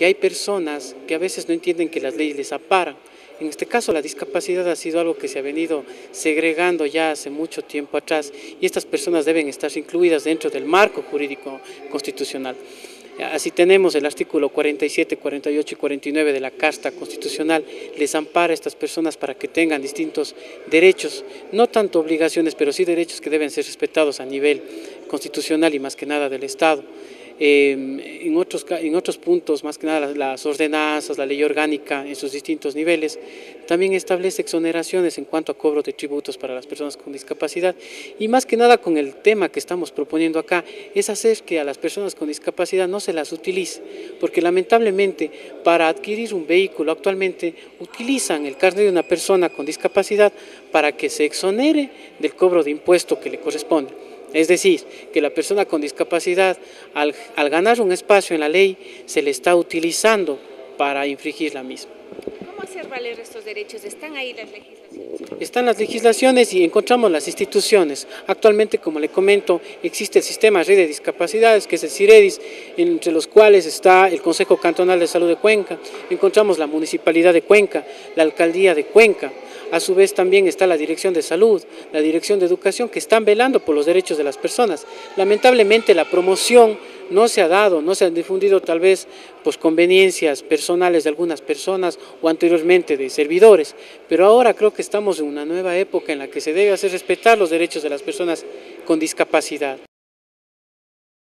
que hay personas que a veces no entienden que las leyes les aparan. En este caso la discapacidad ha sido algo que se ha venido segregando ya hace mucho tiempo atrás y estas personas deben estar incluidas dentro del marco jurídico constitucional. Así tenemos el artículo 47, 48 y 49 de la Carta Constitucional, les ampara a estas personas para que tengan distintos derechos, no tanto obligaciones, pero sí derechos que deben ser respetados a nivel constitucional y más que nada del Estado. Em, en, otros, en otros puntos, más que nada las, ordenanzas, la ley orgánica en sus distintos niveles, también establece exoneraciones en cuanto a cobro de tributos para las personas con discapacidad y más que nada con el tema que estamos proponiendo acá, es hacer que a las personas con discapacidad no se las utilice, porque lamentablemente para adquirir un vehículo actualmente utilizan el carnet de una persona con discapacidad para que se exonere del cobro de impuesto que le corresponde. Es decir, que la persona con discapacidad, al, ganar un espacio en la ley, se le está utilizando para infringir la misma. ¿Cómo hacer valer estos derechos? ¿Están ahí las legislaciones? Están las legislaciones y encontramos las instituciones. Actualmente, como le comento, existe el sistema Red de Discapacidades, que es el CIREDIS, entre los cuales está el Consejo Cantonal de Salud de Cuenca, encontramos la Municipalidad de Cuenca, la Alcaldía de Cuenca, a su vez también está la Dirección de Salud, la Dirección de Educación, que están velando por los derechos de las personas. Lamentablemente la promoción no se ha dado, no se han difundido tal vez pues, conveniencias personales de algunas personas o anteriormente de servidores, pero ahora creo que estamos en una nueva época en la que se debe hacer respetar los derechos de las personas con discapacidad.